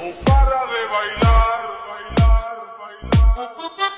O para de bailar, bailar, bailar.